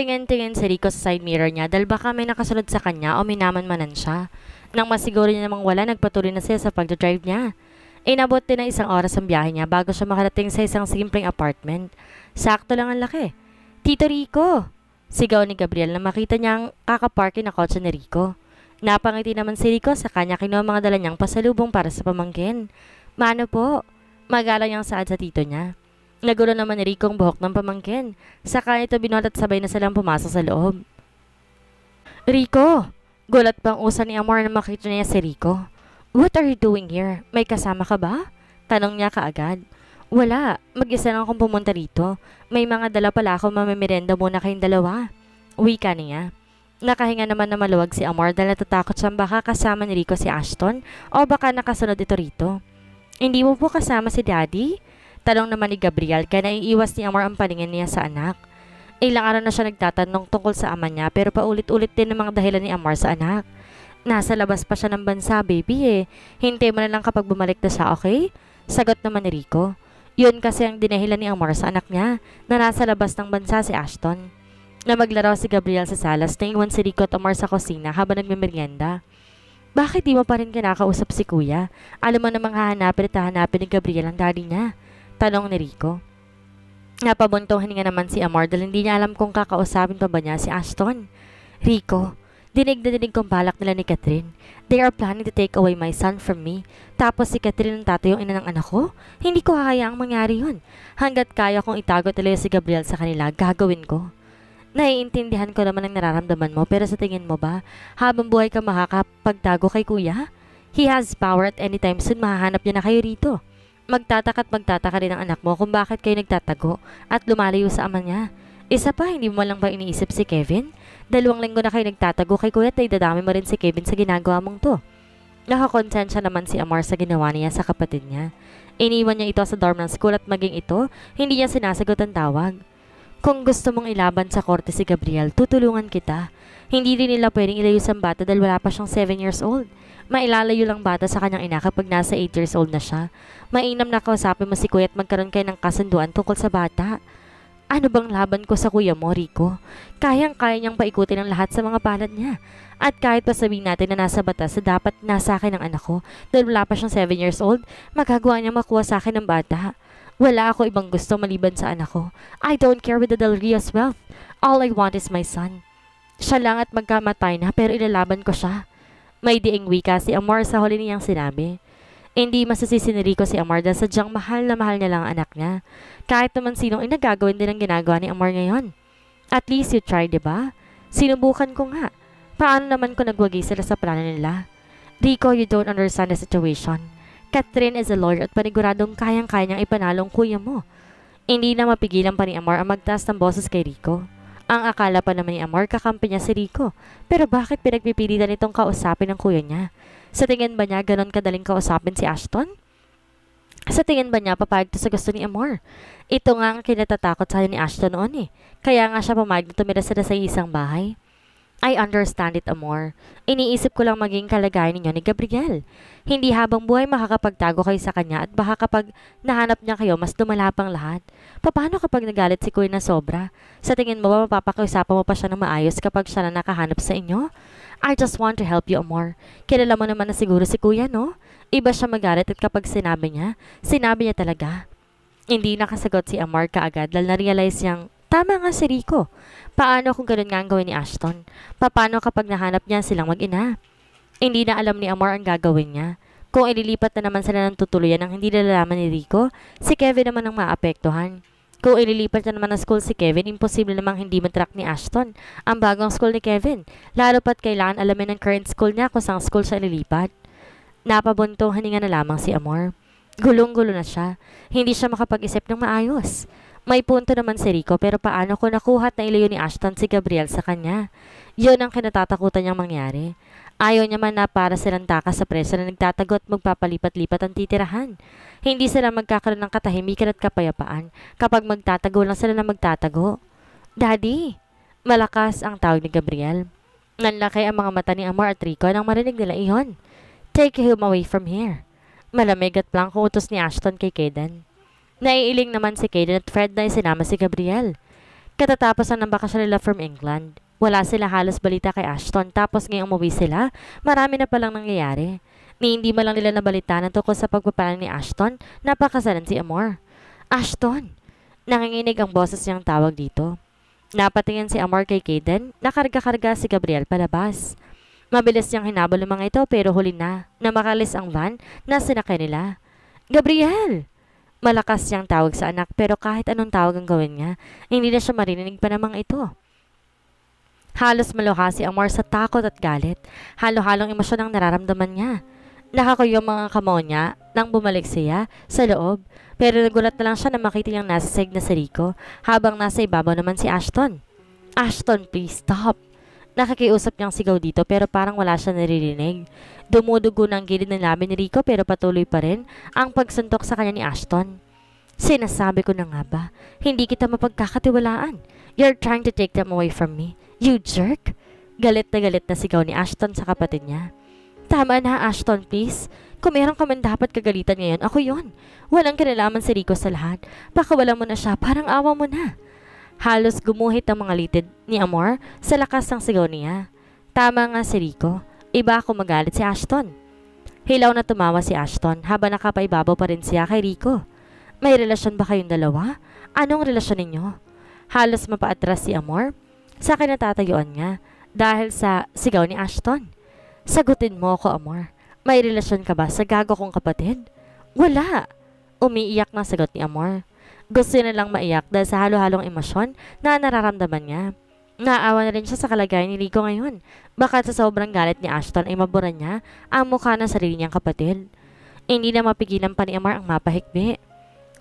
Patingin-tingin si Rico sa side mirror niya dahil baka may nakasunod sa kanya o minaman-manan siya. Nang masiguro niya namang wala, nagpatuloy na siya sa pagdadrive niya. Inabot din ng isang oras ang biyahe niya bago siya makarating sa isang simpleng apartment. Sakto lang ang laki. Tito Rico! Sigaw ni Gabriel na makita niyang kakaparkin na kotse ni Rico. Napangiti naman si Rico sa kanya kinuha mga dala niyang pasalubong para sa pamangkin. Mano po? Magalang niyang saad sa tito niya. Nagulo naman ni Rico ang buhok ng pamangkin. Saka ito binot at sabay na silang pumasok sa loob. Rico! Gulat pang usa ni Amor na makita niya si Rico. What are you doing here? May kasama ka ba? Tanong niya kaagad. Wala. Mag-isa lang akong pumunta rito. May mga dala pala ako mamimerenda muna kayong dalawa. Uwi ka niya. Nakahinga naman na maluwag si Amor dahil natatakot siyang baka kasama ni Rico si Ashton o baka nakasunod ito rito. Hindi mo po kasama si Daddy? Tanong naman ni Gabriel kaya naiiwas ni Amor ang paningin niya sa anak. Ilang araw na siya nagtatanong tungkol sa ama niya pero paulit-ulit din ang mga dahilan ni Amor sa anak. Nasa labas pa siya ng bansa, baby eh. Hintay mo na lang kapag bumalik na siya, okay? Sagot naman ni Rico. Yun kasi ang dinahilan ni Amor sa anak niya na nasa labas ng bansa si Ashton. Na maglaro si Gabriel sa salas na iwan si Rico at Amor sa kusina habang nagmimerienda. Bakit di mo pa rin kinakausap si kuya? Alam mo namang hahanapin at hahanapin ni Gabriel ang daddy niya. Tanong ni Rico. Napabuntong hininga naman si Amor hindi niya alam kung kakausapin pa ba niya si Ashton. Rico, dinig na dinig kong balak nila ni Catherine. They are planning to take away my son from me. Tapos si Catherine ang tatay yung ina ng anak ko? Hindi ko kakayaang mangyari yun. Hanggat kaya kong itago talaga si Gabriel sa kanila, gagawin ko. Naiintindihan ko naman ang nararamdaman mo pero sa tingin mo ba, habang buhay ka makakapagtago kay kuya? He has power at anytime soon mahahanap niya na kayo rito. Magtataka at magtataka rin ang anak mo kung bakit kayo nagtatago at lumalayo sa ama niya. Isa pa, hindi mo lang ba iniisip si Kevin? Dalawang linggo na kayo nagtatago kay kuya at idadami mo rin si Kevin sa ginagawa mong to. Nakakonsensya naman si Amar sa ginawa niya sa kapatid niya. Iniwan niya ito sa dorm ng school at maging ito, hindi niya sinasagot ang tawag. Kung gusto mong ilaban sa korte si Gabriel, tutulungan kita. Hindi rin nila pwedeng ilayo sa bata dahil wala pa siyang 7 years old. Mailalayo lang bata sa kanyang ina kapag nasa 8 years old na siya. Mainam na kausapin mo si kuya at magkaroon kayo ng kasunduan tungkol sa bata. Ano bang laban ko sa kuya mo, Rico? Kayang-kaya niyang paikutin ang lahat sa mga palad niya. At kahit pa sabihin natin na nasa batas sa dapat nasa akin ang anak ko dahil wala pa siyang 7 years old, magagawa niya makuha sa akin ng bata. Wala ako ibang gusto maliban sa anak ko. I don't care with the Del Rios wealth. All I want is my son. Siya lang at magkamatay na pero ilalaban ko siya. May diing wika si Amor sa huli niyang sinabi. Hindi masasisi ni Rico si Amor dahil sadyang mahal na mahal niya lang ang anak niya. Kahit naman sinong inagagawin din ang ginagawa ni Amor ngayon. At least you di ba? Sinubukan ko nga. Paano naman kung nagwagi sila sa plano nila? Rico, you don't understand the situation. Catherine is a lawyer at paniguradong kayang-kaya niyang ipanalo ang kuya mo. Hindi na mapigilan pa ni Amor ang magtaas ng boses kay Rico. Ang akala pa naman ni Amor kakampi niya si Rico. Pero bakit pinagpipilitan itong kausapin ng kuya niya? Sa tingin ba niya ganon kadaling kausapin si Ashton? Sa tingin ba niya papayag to sa gusto ni Amor? Ito nga ang kinatatakot sa ni Ashton noon eh. Kaya nga siya pumayag na tumira sila sa isang bahay. I understand it, Amor. Iniisip ko lang maging kalagayan ninyo ni Gabriel. Hindi habang buhay makakapagtago kayo sa kanya at baka kapag nahanap niya kayo, mas lumala pang lahat. Paano kapag nagalit si Kuya na sobra? Sa tingin mo ba mapapakiusapan mo pa siya ng maayos kapag siya na nakahanap sa inyo? I just want to help you, Amor. Kilala mo naman na siguro si Kuya, no? Iba siya magalit at kapag sinabi niya, sinabi niya talaga. Hindi nakasagot si Amor kaagad dahil na-realize niyang Tama nga si Rico. Paano kung ganun nga ang gawin ni Ashton? Paano kapag nahanap niya silang mag-ina? Hindi na alam ni Amor ang gagawin niya. Kung ililipat na naman sila ng tutuluyan ng hindi nalalaman ni Rico, si Kevin naman ang maapektuhan. Kung ililipat na naman ng school si Kevin, imposible namang hindi matrack ni Ashton ang bagong school ni Kevin, lalo pat kailangan alamin ng current school niya kung saan school siya ililipat. Napabuntong hininga na lamang si Amor. Gulong-gulo na siya. Hindi siya makapag-isip ng maayos. May punto naman si Rico pero paano kung nakuha na ilayo ni Ashton si Gabriel sa kanya? Yun ang kinatatakutan niyang mangyari. Ayaw niya man na para silang takas sa preso na nagtatago at magpapalipat-lipat ang titirahan. Hindi sila magkakaroon ng katahimikan at kapayapaan kapag magtatago lang sila na magtatago. Daddy! Malakas ang tawag ni Gabriel. Nanlaki ang mga mata ni Amor at Rico nang marinig nila iyon. Take him away from here. Malamig at plangko utos ni Ashton kay Kaden. Naiiling naman si Kaden at Fred na isinama si Gabriel. Katatapos ang ng bakasyon nila from England. Wala sila halos balita kay Ashton tapos ngayong umuwi sila, marami na palang nangyayari. Ni hindi man lang nila nabalita na tungkol sa pagpapalang ni Ashton, napakasalan si Amor. Ashton! Nanginginig ang boses niyang tawag dito. Napatingin si Amor kay Kaden, nakarga-karga si Gabriel palabas. Mabilis niyang hinabol ang mga ito pero huli na, na makalis ang van na sinakay nila. Gabriel! Malakas siyang tawag sa anak pero kahit anong tawag ang gawin niya, hindi na siya marinig pa namang ito. Halos maluha si Amor sa takot at galit. Halo-halong emosyon ang nararamdaman niya. Nakakuyo mga kamao niya nang bumalik siya sa loob. Pero nagulat na lang siya na makita niyang nasa seg na si Rico habang nasa ibabaw naman si Ashton. Ashton, please stop. Nakikiusap niyang sigaw dito pero parang wala siya naririnig. Dumudugo ng gilid ng labi ni Rico pero patuloy pa rin ang pagsuntok sa kanya ni Ashton. Sinasabi ko na nga ba, hindi kita mapagkakatiwalaan. You're trying to take them away from me. You jerk! Galit na galit na sigaw ni Ashton sa kapatid niya. Tama na, Ashton, please. Kung meron ka man dapat kagalitan ngayon, ako yon. Walang kinalaman si Rico sa lahat. Baka wala mo na siya, parang awa mo na. Halos gumuhit ang mga litid ni Amor sa lakas ng sigaw niya. Tama nga si Rico. Iba ako magalit si Ashton. Hilaw na tumawa si Ashton habang nakapaibabaw pa rin siya kay Rico. May relasyon ba kayong dalawa? Anong relasyon ninyo? Halos mapaatras si Amor sa kinatatayuan niya dahil sa sigaw ni Ashton. Sagutin mo ako, Amor. May relasyon ka ba sa gago kong kapatid? Wala. Umiiyak na sagot ni Amor. Gusto na lang maiyak dahil sa halo-halong emosyon na nararamdaman niya. Naawa na rin siya sa kalagayan ni Rico ngayon. Baka sa sobrang galit ni Ashton ay mabura niya ang mukha ng sarili niyang kapatid. Hindi na mapigilan pa ni Amar ang mapahikbi.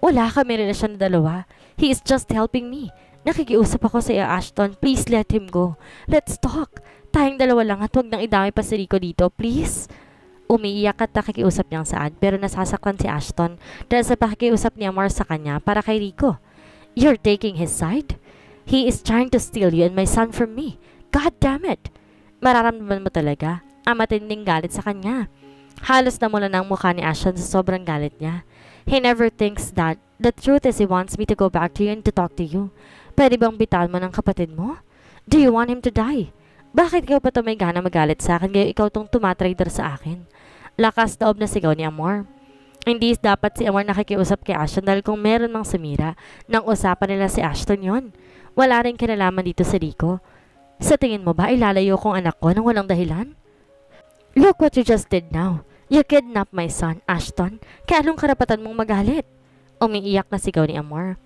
Wala kami relasyon na dalawa. He is just helping me. Nakikiusap ako sa iyo, Ashton. Please let him go. Let's talk. Tayong dalawa lang at huwag nang idami pa si Rico dito, please. Umiiyak at nakikiusap niyang saan pero nasasaktan si Ashton dahil sa pakikiusap ni Amar sa kanya para kay Rico. You're taking his side? He is trying to steal you and my son from me. God damn it! Mararamdaman mo talaga ang matinding galit sa kanya. Halos namula ng mukha ni Ashton sa sobrang galit niya. He never thinks that. The truth is he wants me to go back to you and to talk to you. Pwede bang bitawan mo ng kapatid mo? Do you want him to die? Bakit ikaw pa to may gana magalit sa akin kaya ikaw tong tumatrader sa akin? Lakas daob na sigaw ni Amor. Hindi dapat si Amor nakikiusap kay Ashton dahil kung meron mang sumira, nang usapan nila si Ashton yon. Wala rin kinalaman dito sa Rico. Sa tingin mo ba ilalayo kong anak ko nang walang dahilan? Look what you just did now. You kidnapped my son, Ashton. Kaya anong karapatan mong magalit? Umiiyak na sigaw ni Amor.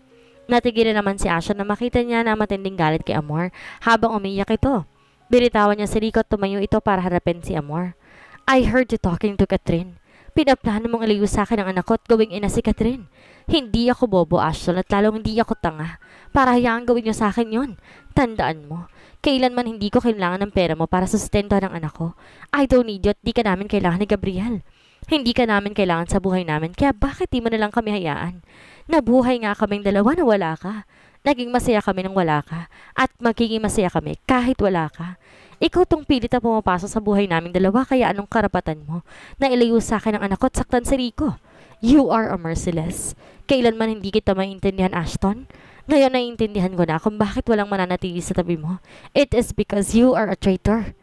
Natigilan naman si Ashton na makita niya na matinding galit kay Amor habang umiiyak ito. Binitawan niya si Rico at tumayo ito para harapin si Amor. I heard you talking to Catherine. Pinaplano mong aliw sa akin ang anak ko at gawing ina si Catherine. Hindi ako bobo, Ashton, at lalong hindi ako tanga. Para hayaan gawin niyo sa akin yon. Tandaan mo, kailanman hindi ko kailangan ng pera mo para sustentuhan ang anak ko. I don't need you at di ka namin kailangan ni Gabriel. Hindi ka namin kailangan sa buhay namin, kaya bakit di mo na lang kami hayaan? Nabuhay nga kaming dalawa na wala ka. Naging masaya kami nang wala ka. At magiging masaya kami kahit wala ka. Ikaw tong pilit na pumapasok sa buhay naming dalawa kaya anong karapatan mo na ilayo sa akin ang anak ko at saktan si Rico? You are a merciless. Kailanman hindi kita maintindihan, Ashton. Ngayon naiintindihan ko na kung bakit walang mananatili sa tabi mo. It is because you are a traitor.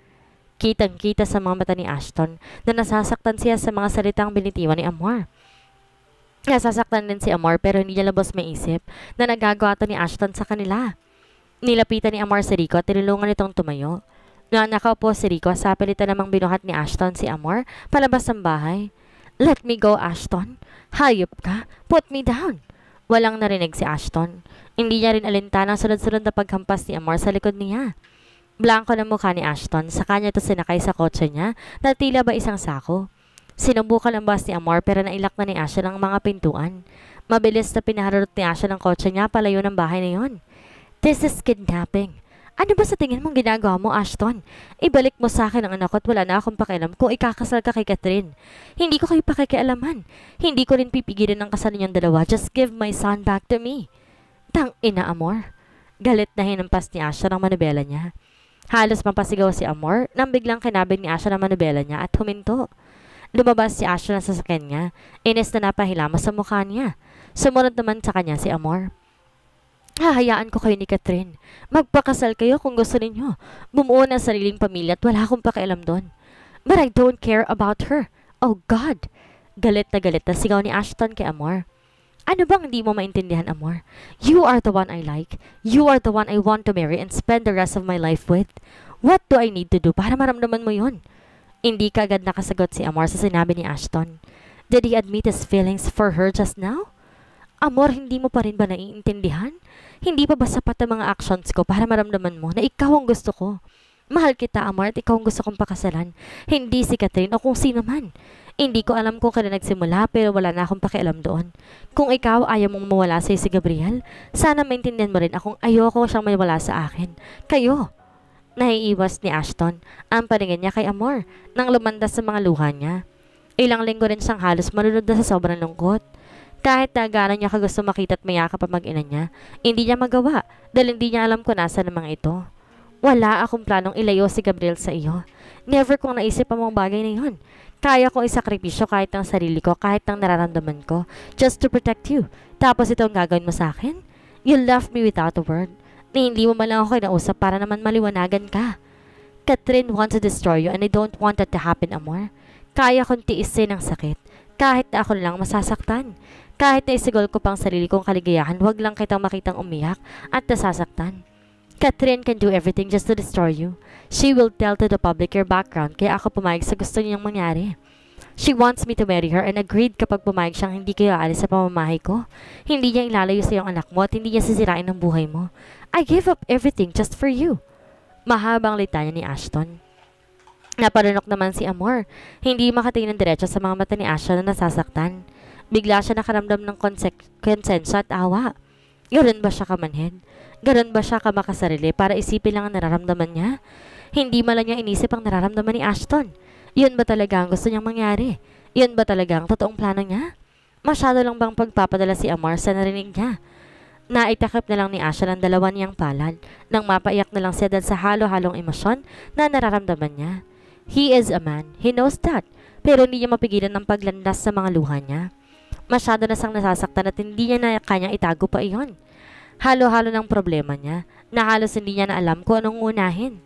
Kitang-kita sa mga mata ni Ashton na nasasaktan siya sa mga salitang binitiwan ni Amor. Nasasaktan din si Amor pero hindi niya labos maisip na nagagawa to ni Ashton sa kanila. Nilapitan ni Amor si Rico at tinulungan itong tumayo. Nang nakaupo si Rico, sa pilitan namang binuhat ni Ashton si Amor palabas ng bahay. Let me go, Ashton. Hayop ka. Put me down. Walang narinig si Ashton. Hindi niya rin alintana ang sunod-sunod na paghampas ni Amor sa likod niya. Blanco na mukha ni Ashton, sa kanya to sinakay sa kotse niya na tila ba isang sako. Sinubukan ang bus ni Amor pero nailak na ni Asha ng mga pintuan. Mabilis na pinaharot ni Asha ng kotse niya palayo ng bahay na yon. This is kidnapping. Ano ba sa tingin mong ginagawa mo, Ashton? Ibalik mo sa akin ang anak ko at wala na akong pakialam kung ikakasal ka kay Catherine. Hindi ko kayo pakikialaman. Hindi ko rin pipigilan ang kasal niyong dalawa. Just give my son back to me. Tang ina, Amor. Galit na hinampas ni Asha ng manubela niya. Halos mapasigaw si Amor nang biglang kinabig ni Asha ng manubela niya at huminto. Lumabas si Asha na sasakyan niya. Inis na napahilama sa mukha niya. Sumunod naman sa kanya si Amor. Hahayaan ko kayo ni Catherine. Magpakasal kayo kung gusto ninyo. Bumuo ng sariling pamilya at wala akong pakialam doon. But I don't care about her. Oh God! Galit na galit na sigaw ni Ashton kay Amor. Ano bang hindi mo maintindihan, Amor? You are the one I like. You are the one I want to marry and spend the rest of my life with. What do I need to do para maramdaman mo yon? Hindi ka agad nakasagot si Amor sa sinabi ni Ashton. Did he admit his feelings for her just now? Amor, hindi mo pa rin ba naiintindihan? Hindi pa ba sapat ang mga actions ko para maramdaman mo na ikaw ang gusto ko? Mahal kita, Amor, at ikaw ang gusto kong pakasalan. Hindi si Catherine o kung sino man. Hindi ko alam kung kailan nagsimula pero wala na akong pakialam doon. Kung ikaw ayaw mong mawala sa si Gabriel, sana maintindihan mo rin akong ayoko siyang may wala sa akin. Kayo! Naiiwas ni Ashton ang paningin niya kay Amor nang lumandas sa mga luha niya. Ilang linggo rin siyang halos manunod na sa sobrang lungkot. Kahit na gano'n niya kagusto makita at mayakap ang mag-ina niya, hindi niya magawa dahil hindi niya alam kung nasa ng mga ito. Wala akong planong ilayo si Gabriel sa iyo. Never kong naisip ang mga bagay na yun. Kaya kong isakripisyo kahit ang sarili ko, kahit ang nararamdaman ko, just to protect you. Tapos ito ang gagawin mo sa akin? You left me without a word. Na hindi mo man lang ako kinausap para naman maliwanagan ka. Catherine wants to destroy you and I don't want that to happen, Amor. Kaya kong tiisin ang sakit. Kahit na ako lang masasaktan. Kahit na isigol ko pang sarili kong kaligayahan, huwag lang kitang makitang umiyak at nasasaktan. Catherine can do everything just to destroy you. She will tell to the public your background, kaya ako pumayag sa gusto niyang mangyari. She wants me to marry her and agreed kapag pumayag siyang hindi kayo aalis sa pamamahay ko. Hindi niya ilalayo sa iyong anak mo at hindi niya sisirain ang buhay mo. I gave up everything just for you. Mahabang litanya ni Ashton. Napanunok naman si Amor. Hindi makatingin ng diretso sa mga mata ni Ashton na nasasaktan. Bigla siya nakaramdam ng konsensya at awa. Ganun ba siya kamanhin? Ganun ba siya kamakasarili para isipin lang ang nararamdaman niya? Hindi man lang niya inisip ang nararamdaman ni Ashton. Yun ba talaga ang gusto niyang mangyari? Yun ba talaga ang totoong plano niya? Masyado lang bang pagpapadala si Amar sa narinig niya? Naitakip na lang ni Asha ang dalawa niyang palad nang mapaiyak na lang siya dahil sa halo-halong emosyon na nararamdaman niya. He is a man. He knows that. Pero hindi niya mapigilan ng paglandas sa mga luha niya. Masyado na sang nasasaktan at hindi niya na kanya itago pa iyon. Halo-halo ng problema niya na halos hindi niya na alam kung anong unahin.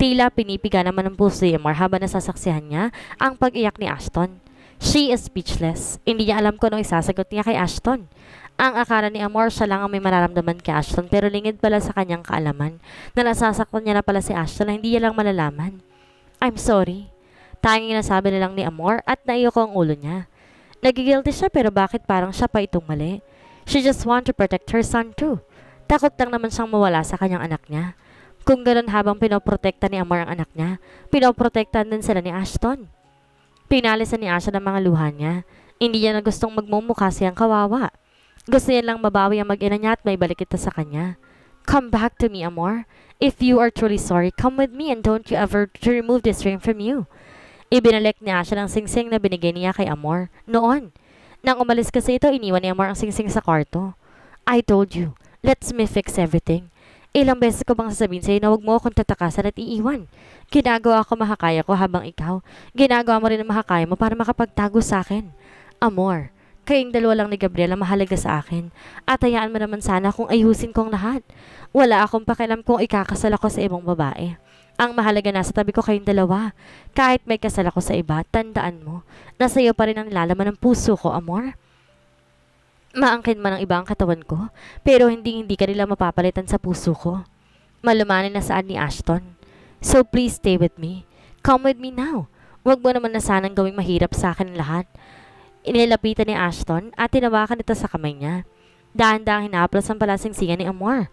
Tila pinipiga naman ng puso ni Amar habang nasasaksihan niya ang pag-iyak ni Ashton. She is speechless. Hindi niya alam kung anong isasagot niya kay Ashton. Ang akala ni Amor siya lang ang may mararamdaman kay Ashton pero lingid pala sa kanyang kaalaman na nasasaktan niya na pala si Ashton na hindi niya lang malalaman. I'm sorry. Tanging nasabi na lang ni Amor at naiyo ang ulo niya. Nagigilty siya pero bakit parang siya pa itong mali? She just want to protect her son too. Takot lang naman siyang mawala sa kanyang anak niya. Kung ganoon habang pinoprotekta ni Amor ang anak niya, pinoprotektahan din sila ni Ashton. Pinalisan ni Asha ng mga luha niya. Hindi niya na gustong magmumukha siyang kawawa. Gusto niya lang mabawi ang mag-ina niya at may balik ito sa kanya. Come back to me, Amor. If you are truly sorry, come with me and don't you ever to remove this ring from you. Ibinalik niya siya ng singsing na binigay niya kay Amor noon. Nang umalis kasi ito, iniwan ni Amor ang singsing sa kwarto. I told you, let's me fix everything. Ilang beses ko bang sasabihin sa'yo na huwag mo akong tatakasan at iiwan. Ginagawa ko makakaya ko habang ikaw. Ginagawa mo rin ang makakaya mo para makapagtago sa akin. Amor, kayong dalawa lang ni Gabriela mahalaga sa akin. At hayaan mo naman sana kung ayusin kong lahat. Wala akong pakialam kung ikakasal ako sa ibang babae. Ang mahalaga na sa tabi ko kayong dalawa. Kahit may kasal ako sa iba, tandaan mo, nasa iyo pa rin ang lalaman ng puso ko, amor. Maangkin man ang iba ang katawan ko, pero hindi hindi ka nila mapapalitan sa puso ko. Malumanin na saan ni Ashton. So please stay with me. Come with me now. Huwag mo naman na sanang gawing mahirap sa akin lahat. Inilapitan ni Ashton at tinawakan ito sa kamay niya. Dahan-dahang hinaplas ang palasingsingan ni Amor.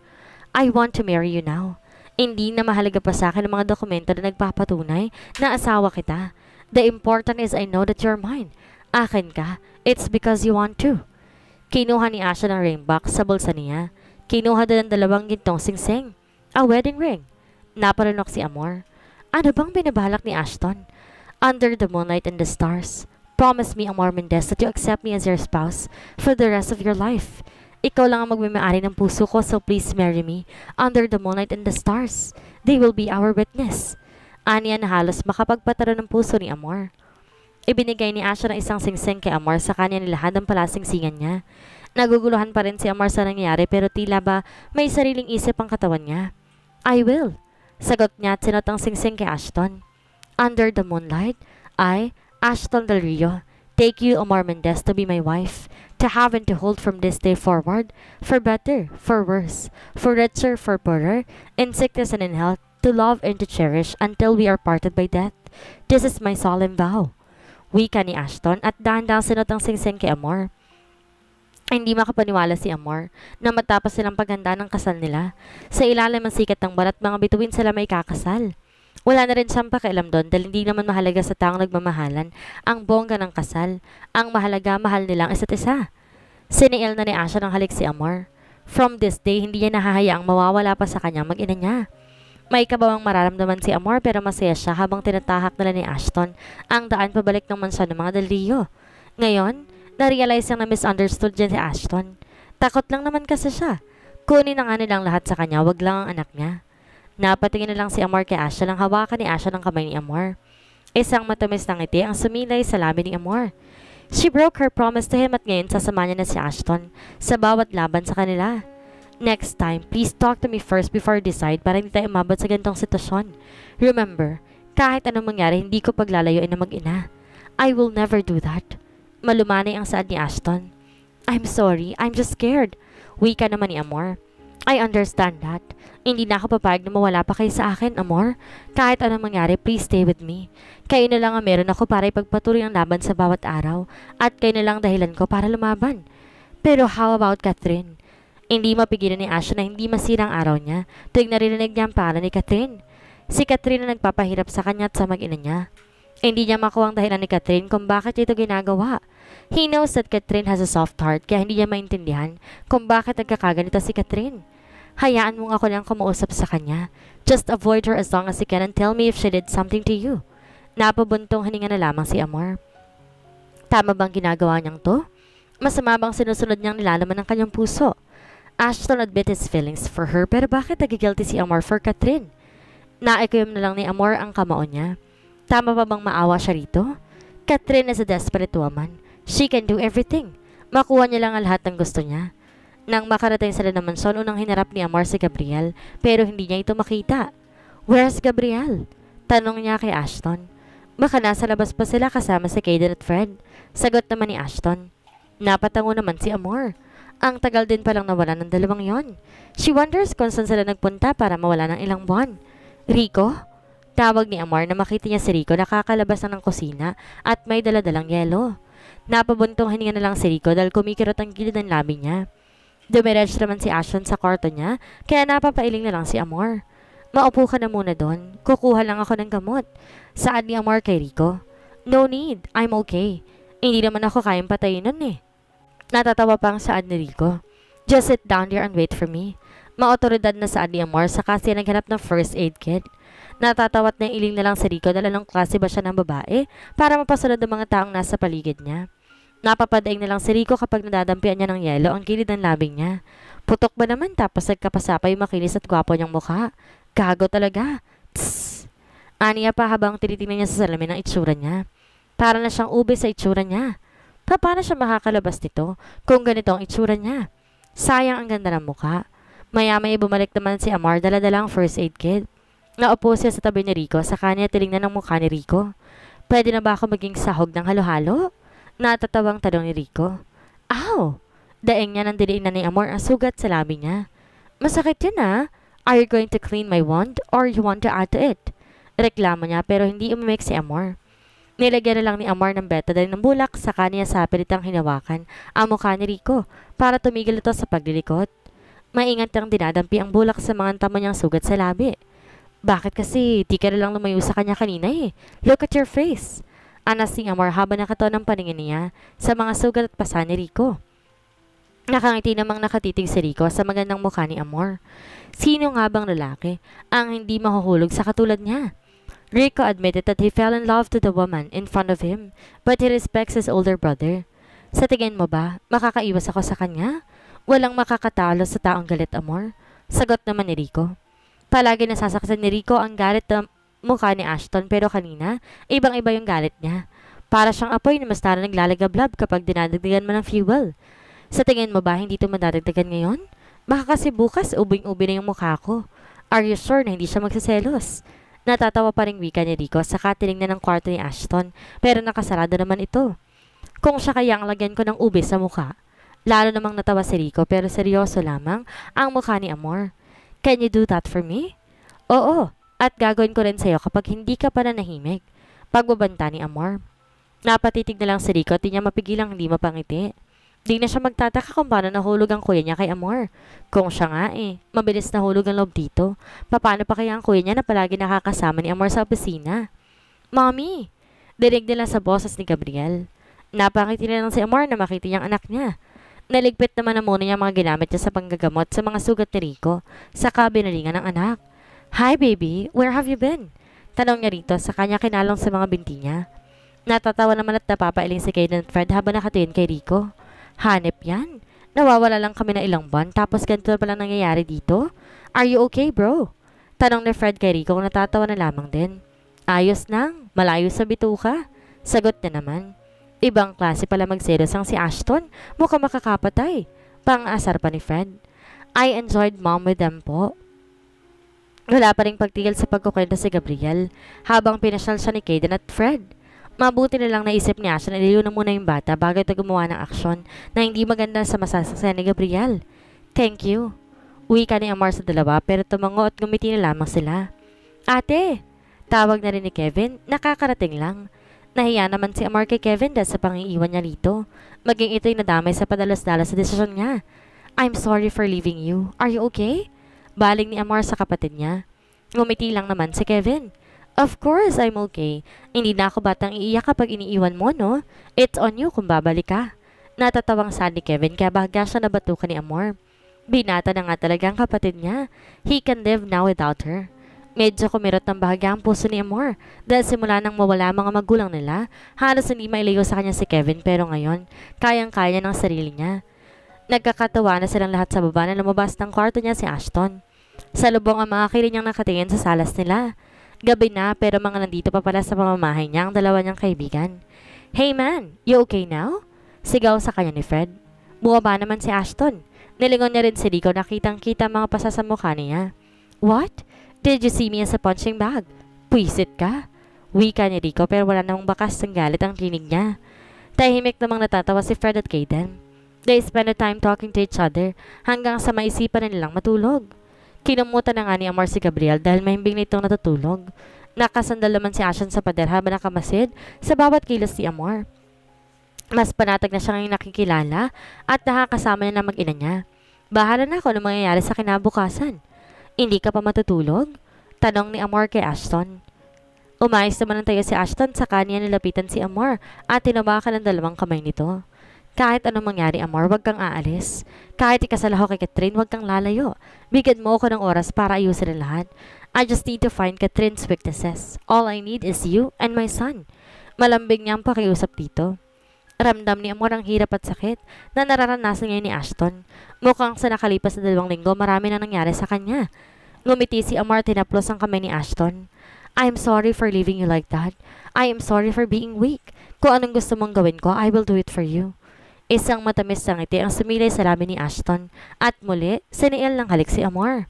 I want to marry you now. Hindi na mahalaga pa sa akin ang mga dokumento na nagpapatunay na asawa kita. The important is I know that you're mine. Akin ka. It's because you want to. Kinuha ni Asha ng ring box sa bulsa niya. Kinuha din ng dalawang gintong singsing. A wedding ring. Naparunok si Amor. Ano bang binabalak ni Ashton? Under the moonlight and the stars. Promise me, Amor Mendez, that you accept me as your spouse for the rest of your life. Ikaw lang ang magmamayari ng puso ko, so please marry me. Under the moonlight and the stars, they will be our witness. Aniya na halos makapagpataro ng puso ni Amor. Ibinigay ni Asha ng isang singsing kay Amor sa kanya nilahad ang palasingsingan niya. Naguguluhan pa rin si Amor sa nangyayari pero tila ba may sariling isip ang katawan niya. I will. Sagot niya at sinotang singsing kay Ashton. Under the moonlight, I, Ashton Del Rio, take you, Omar Mendez, to be my wife, to have and to hold from this day forward, for better, for worse, for richer, for poorer, in sickness and in health, to love and to cherish until we are parted by death. This is my solemn vow. Wika ni Ashton at dahan-dahang sinotang singsing kay Amor. Hindi makapaniwala si Amor na matapos silang paghanda ng kasal nila. Sa ilalim ng sikat ng balat mga bituin sila may kakasal. Wala na rin siyang pakialam doon dahil hindi naman mahalaga sa taong nagmamahalan ang bongga ng kasal. Ang mahalaga, mahal nilang isa't isa. Siniil na ni Asha ng halik si Amor. From this day, hindi niya nahahayaang mawawala pa sa kanyang mag-ina niya. May kabawang mararamdaman si Amor pero masaya siya habang tinatahak nila ni Ashton ang daan pabalik ng mansyon ng mga Del Rio. Ngayon, na-realize niyang na misunderstood dyan si Ashton. Takot lang naman kasi siya. Kunin na nga nilang lahat sa kanya, wag lang ang anak niya. Napatingin na lang si Amor kay Asha lang hawakan ni Asha ng kamay ni Amor. Isang matamis na ngiti ang sumilay sa labi ni Amor. She broke her promise to him at ngayon sasama niya na si Ashton sa bawat laban sa kanila. Next time, please talk to me first before decide para hindi tayo umabot sa ganitong sitwasyon. Remember, kahit anong mangyari, hindi ko paglalayuin na mag-ina. I will never do that. Malumanay ang saad ni Ashton. I'm sorry, I'm just scared. Wika naman ni Amor. I understand that. Hindi na ako papayag na mawala pa kayo sa akin, Amor. Kahit anong mangyari, please stay with me. Kayo na lang ang meron ako para ipagpatuloy ang laban sa bawat araw. At kayo na lang dahilan ko para lumaban. Pero how about Catherine? Hindi mapigilan ni Asha na hindi masirang araw niya tuwing narinig niya ang pangalan ni Catherine. Si Catherine na nagpapahirap sa kanya at sa mag-ina niya. Hindi niya makuha ang dahilan ni Catherine kung bakit ito ginagawa. He knows that Catherine has a soft heart kaya hindi niya maintindihan kung bakit nagkakaganito si Catherine. Hayaan mong ako lang kumausap sa kanya. Just avoid her as long as you can and tell me if she did something to you. Napabuntong hininga na lamang si Amor. Tama bang ginagawa niyang to? Masama bang sinusunod niyang nilalaman ng kanyang puso? Ashton admit his feelings for her pero bakit nagigilty si Amor for Catherine? Naikuyom na lang ni Amor ang kamao niya. Tama ba bang maawa siya rito? Catherine is a desperate woman. She can do everything. Makuha niya lang ang lahat ng gusto niya. Nang makarating sila ng mansyon, unang hinarap ni Amor si Gabriel, pero hindi niya ito makita. Where's Gabriel? Tanong niya kay Ashton. Baka nasa labas pa sila kasama si Kaden at Fred. Sagot naman ni Ashton. Napatango naman si Amor. Ang tagal din palang nawala ng dalawang yon. She wonders kung saan sila nagpunta para mawala ng ilang buwan. Rico? Tawag ni Amor na makita niya si Rico nakakalabas na ng kusina at may daladalang yelo. Napabuntong hininga na lang si Rico dahil kumikirot ang gilid ng labi niya. Dumiretso naman si Ashton sa kwarto niya, kaya napapailing na lang si Amor. Maupo ka na muna doon. Kukuha lang ako ng gamot. Saan ni Amor kay Rico? No need. I'm okay. Hindi naman ako kayang patayin nun eh. Natatawa pa ang saad ni Rico. Just sit down there and wait for me. Maotoridad na saad ni Amor sa kasi naghanap ng first aid kit. Natatawat na iling na lang si Rico dahil anong klase ba siya ng babae para mapasunod ang mga taong nasa paligid niya. Napapadaing na lang si Rico kapag nadadampian niya ng yelo ang gilid ng labing niya. Putok ba naman tapos nagkapasapa yung makinis at gwapo niyang mukha? Gago talaga. Tss. Aniya pa habang tinitingnan niya sa salamin ang itsura niya. Para na siyang ube sa itsura niya. Paano siya makakalabas nito kung ganito ang itsura niya? Sayang ang ganda ng mukha. Maya-maya bumalik naman si Amar dala-dala ang first aid kit. Naupo siya sa tabi ni Rico sa kanya tinignan ng mukha ni Rico. Pwede na ba ako maging sahog ng halo-halo? Natatawang tanong ni Rico. Ow! Daeng niya nang diliin ni Amor ang sugat sa labi niya. Masakit yan ah. Are you going to clean my wound or you want to add to it? Reklamo niya pero hindi umimik si Amor. Nilagyan na lang ni Amor ng betadine ng bulak sa kanya sa pilitang hinawakan ang mukha ni Rico para tumigil ito sa paglilikot. Maingat niyang dinadampi ang bulak sa mga tamo niyang sugat sa labi. Bakit kasi di ka na lang lumayo sa kanya kanina eh? Look at your face. Anas ni Amor habang nakataon ng paningin niya sa mga sugat at pasa ni Rico. Nakangiti namang nakatitig si Rico sa magandang mukha ni Amor. Sino nga bang lalaki ang hindi mahuhulog sa katulad niya? Rico admitted that he fell in love to the woman in front of him, but he respects his older brother. Sa tingin mo ba, makakaiwas ako sa kanya? Walang makakatalo sa taong galit, Amor? Sagot naman ni Rico. Palagi nasasaktan ni Rico ang galit na mukha ni Ashton pero kanina, ibang-iba yung galit niya. Para siyang apoy na mas tara naglalagablab kapag dinadagdagan mo ng fuel. Sa tingin mo ba hindi ito madadagdagan ngayon? Baka kasi bukas ubing-ubi na yung mukha ko. Are you sure na hindi siya magsiselos? Natatawa pa rin wika ni Rico saka tinignan ng kwarto ni Ashton pero nakasarado naman ito. Kung siya kaya ang lagyan ko ng ube sa mukha. Lalo namang natawa si Rico pero seryoso lamang ang mukha ni Amor. Can you do that for me? Oo, at gagawin ko rin sa'yo kapag hindi ka pa nanahimik. Pagbabanta ni Amor. Napatitig na lang si Rico at di niya mapigilang hindi mapangiti. Di na siya magtataka kung paano nahulog ang kuya niya kay Amor. Kung siya nga eh, mabilis nahulog ang loob dito. Paano pa kaya ang kuya niya na palagi nakakasama ni Amor sa opisina? Mommy! Dinig nila sa boses ni Gabriel. Napangiti na lang si Amor na makita niyang anak niya. Naligpit naman na muna niya mga ginamit niya sa panggagamot sa mga sugat ni Rico. Saka binalingan ng anak. Hi baby, where have you been? Tanong niya rito sa kanya kinalong sa mga binti niya. Natatawa naman at napapailing si Kaden at Fred habang nakatingin kay Rico. Hanip yan. Nawawala lang kami na ilang buwan tapos ganito na palang nangyayari dito? Are you okay bro? Tanong ni Fred kay Rico kung natatawa na lamang din. Ayos nang, malayo sa bituka. Sagot na naman. Ibang klase pala magselos ang si Ashton. Mukhang makakapatay. Pang-asar pa ni Fred. I enjoyed mom with them po. Wala pa rin pagtigil sa pagkukwento si Gabriel habang pinasyal siya ni Kaden at Fred. Mabuti na lang naisip ni Asha na iliw na muna yung bata bago ito gumawa ng aksyon na hindi maganda sa masasaksayan ni Gabriel. Thank you. Uwi ka ni Amar sa dalawa pero tumango at gumiti na lamang sila. Ate! Tawag na rin ni Kevin, nakakarating lang. Nahiya naman si Amar kay Kevin dahil sa pangiiwan niya rito. Maging ito'y nadamay sa padalas-dalas sa desisyon niya. I'm sorry for leaving you. Are you okay? Baling ni Amar sa kapatid niya. Ngumiti lang naman si Kevin. Of course, I'm okay. Hindi na ako batang iiyak kapag iniiwan mo, no? It's on you kung babalik ka. Natatawang sad ni Kevin kaya baga siya nabatukan ni Amor. Binata na nga talaga ang kapatid niya. He can live now without her. Medyo kumirot ng bahagya ang puso ni Amor dahil simula nang mawala mga magulang nila, halos hindi mailayo sa kanya si Kevin pero ngayon, kayang-kaya ng sarili niya. Nagkakatawa na silang lahat sa baba na lumabas ng kwarto niya si Ashton. Sa lubong ang mga kilinyang nakatingin sa salas nila. Gabi na pero mga nandito pa pala sa pamamahay niya ang dalawa niyang kaibigan. Hey man, you okay now? Sigaw sa kanya ni Fred. Bumaba naman si Ashton. Nilingon niya rin si Rico nakitang kita mga pasa sa mukha niya. What? Did you see me as a punching bag? Puisit ka? Wika ni Rico pero wala namang bakas ng galit ang tinig niya. Tahimik namang natatawa si Fred at Kaden. They spend the time talking to each other hanggang sa maisipan nilang matulog. Kinumutan na nga ni Amor si Gabriel dahil mahimbing nitong natutulog. Nakasandal naman si Ashan sa pader habang nakamasid sa bawat kilos ni Amor. Mas panatag na siya ngayong nakikilala at nakakasama niya na mag-ina niya. Bahala na ako ano mangyayari sa kinabukasan. Hindi ka pa matutulog? Tanong ni Amor kay Ashton. Umayos naman ang tayo si Ashton sa kanya nilapitan si Amor at tinabakan ng dalawang kamay nito. Kahit anong mangyari, Amor, wag kang aalis. Kahit ikasalaho kay Catherine, wag kang lalayo. Bigyan mo ako ng oras para ayusin ang lahat. I just need to find Catherine's weaknesses. All I need is you and my son. Malambing niya ang pakiusap dito. Ramdam ni Amor ang hirap at sakit na nararanasan ngayon ni Ashton. Mukhang sa nakalipas na dalawang linggo, marami na nangyari sa kanya. Ngumiti si Amor tinaplos ang kamay ni Ashton. I'm sorry for leaving you like that. I am sorry for being weak. Kung anong gusto mong gawin ko, I will do it for you. Isang matamis na ngiti ang sumilay sa labi ni Ashton at muli, siniil ng halik si Amor.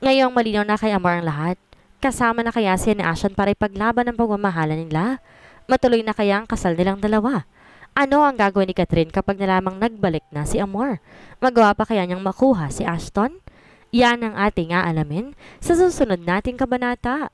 Ngayong malinaw na kay Amor ang lahat, kasama na kaya siya ni Ashton para ipaglaban ang pagmamahalan nila. Matuloy na kaya ang kasal nilang dalawa. Ano ang gagawin ni Catherine kapag nalamang nagbalik na si Amor? Magawa pa kaya niyang makuha si Ashton? Yan ang ating aalamin sa susunod nating kabanata.